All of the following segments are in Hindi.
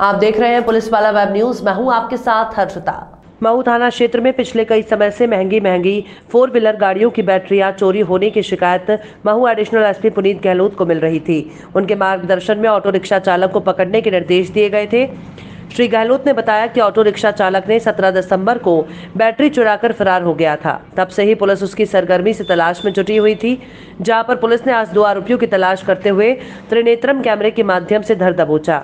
आप देख रहे हैं पुलिस वाला वेब न्यूज़। मैं हूँ आपके साथ हर्षिता। मऊ थाना क्षेत्र में पिछले कई समय से महँगी महँगी फोर व्हीलर गाड़ियों की बैटरियाँ चोरी होने की शिकायत महू एडिशनल एसपी पुनीत गहलोत को मिल रही थी। उनके मार्गदर्शन में ऑटो रिक्शा चालक को पकड़ने के निर्देश दिए गए थे। श्री गहलोत ने बताया कि ऑटो रिक्शा चालक ने 17 दिसंबर को बैटरी चुराकर फरार हो गया था। तब से ही पुलिस उसकी सरगर्मी से तलाश में जुटी हुई थी, जहाँ पर पुलिस ने आज दो आरोपियों की तलाश करते हुए त्रिनेत्रम कैमरे के माध्यम से धर दबोचा।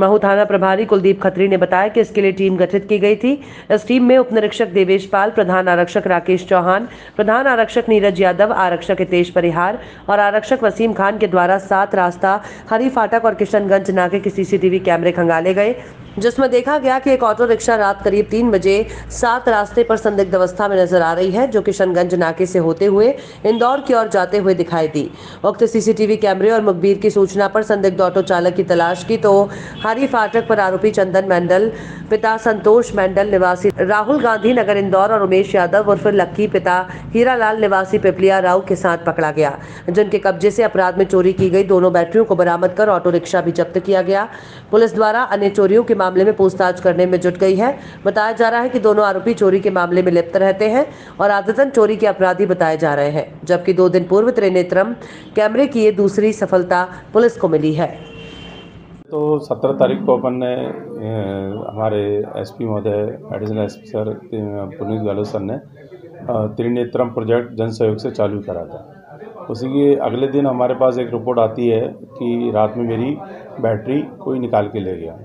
महू थाना प्रभारी कुलदीप खत्री ने बताया कि इसके लिए टीम गठित की गई थी। इस टीम में उप निरीक्षक देवेश पाल, प्रधान आरक्षक राकेश चौहान, प्रधान आरक्षक नीरज यादव, आरक्षक हितेश परिहार और आरक्षक वसीम खान के द्वारा सात रास्ता हरी फाटक और किशनगंज नाके के सीसीटीवी कैमरे खंगाले गए। जिसमें देखा गया कि एक ऑटो रिक्शा रात करीब तीन बजे सात रास्ते पर संदिग्ध अवस्था में नज़र आ रही है, जो किशनगंज नाके से होते हुए इंदौर की ओर जाते हुए दिखाई दी। उक्त सीसीटीवी कैमरे और मुखबिर की सूचना पर संदिग्ध ऑटो चालक की तलाश की तो हरी फाटक पर आरोपी चंदन मंडल, पिता संतोष मंडल, निवासी राहुल गांधी, नगर इंदौर और उमेश यादव उर्फ़ लक्की, पिता हीरालाल, निवासी पिपलिया राव के साथ पकड़ा गया, जिनके कब्जे से अपराध में चोरी की गई। दोनों बैटरियों को बरामद कर ऑटो रिक्शा भी जब्त किया गया। पुलिस द्वारा अन्य चोरियों के मामले में पूछताछ करने में जुट गई है। बताया जा रहा है कि दोनों आरोपी चोरी के मामले में लिप्त रहते हैं और आदतन चोरी के अपराधी बताए जा रहे हैं, जबकि दो दिन पूर्व त्रिनेत्रम कैमरे की ये दूसरी सफलता पुलिस को मिली है। तो सत्रह तारीख को अपन ने हमारे एसपी महोदय, additional SP sir Puneet Gehlot sir ने त्रिनेत्रम प्रोजेक्ट जन सहयोग से चालू करा था। उसी के अगले दिन हमारे पास एक रिपोर्ट आती है कि रात में मेरी बैटरी कोई निकाल के ले गया।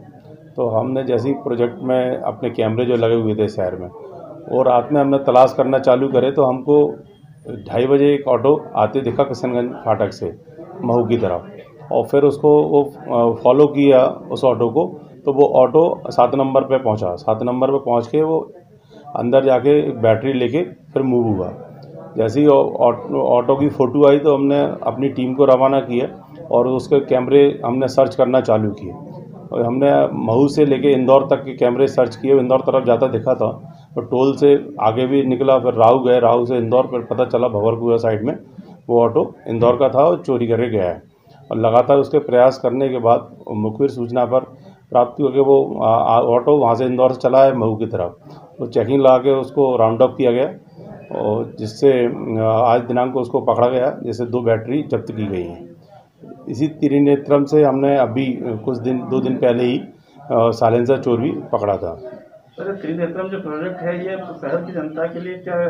तो हमने जैसे ही प्रोजेक्ट में अपने कैमरे जो लगे हुए थे शहर में और रात में हमने तलाश करना चालू करे तो हमको ढाई बजे एक ऑटो आते दिखा किशनगंज फाटक से, महू की तरफ़। और फिर उसको वो फॉलो किया उस ऑटो को तो वो ऑटो सात नंबर पे पहुँचा। सात नंबर पे पहुँच के वो अंदर जाके बैटरी लेके फिर मूव हुआ। जैसे ही ऑटो की फ़ोटो आई तो हमने अपनी टीम को रवाना किया और उसके कैमरे हमने सर्च करना चालू किए। और हमने महू से लेके इंदौर तक के कैमरे सर्च किए, इंदौर तरफ़ जाता दिखा था तो टोल से आगे भी निकला, फिर राहू गए, राहू से इंदौर पर पता चला भवरकुआ साइड में, वो ऑटो इंदौर का था और चोरी करके गया है। और लगातार उसके प्रयास करने के बाद मुखबिर सूचना पर प्राप्ति हो गई वो ऑटो वहाँ से इंदौर से चला है महू की तरफ़। तो चेकिंग लगा के उसको राउंड अप किया गया और जिससे आज दिनांक को उसको पकड़ा गया, जिससे दो बैटरी जब्त की गई हैं। इसी त्रिनेत्रम से हमने अभी कुछ दिन दो दिन पहले ही आ, साइलेंसर चोर भी पकड़ा था। सर त्रिनेत्रम जो प्रोजेक्ट है ये शहर की जनता के लिए क्या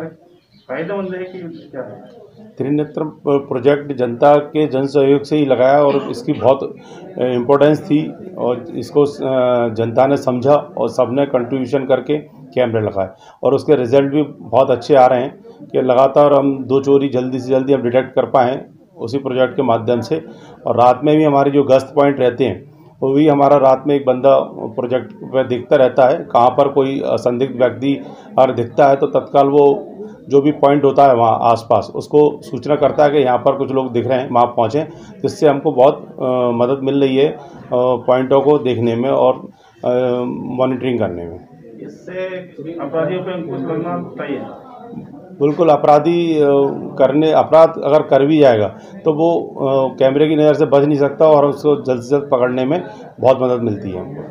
फ़ायदेमंद है कि क्या है? त्रिनेत्र प्रोजेक्ट जनता के जन सहयोग से ही लगाया और इसकी बहुत इम्पोर्टेंस थी और इसको जनता ने समझा और सबने कंट्रीब्यूशन करके कैमरे लगाए। और उसके रिज़ल्ट भी बहुत अच्छे आ रहे हैं कि लगातार हम दो चोरी जल्दी से जल्दी हम डिटेक्ट कर पाएँ उसी प्रोजेक्ट के माध्यम से। और रात में भी हमारे जो गश्त पॉइंट रहते हैं वो भी हमारा रात में एक बंदा प्रोजेक्ट पर दिखता रहता है। कहाँ पर कोई संदिग्ध व्यक्ति अगर दिखता है तो तत्काल वो जो भी पॉइंट होता है वहाँ आसपास उसको सूचना करता है कि यहाँ पर कुछ लोग दिख रहे हैं वहाँ पहुँचें जिससे हमको बहुत अ, मदद मिल रही है पॉइंटों को देखने में और मॉनिटरिंग करने में। इससे अपराधियों पर बिल्कुल अपराधी करने, अपराध अगर कर भी जाएगा तो वो कैमरे की नज़र से बच नहीं सकता और उसको जल्द से जल्द पकड़ने में बहुत मदद मिलती है। हमको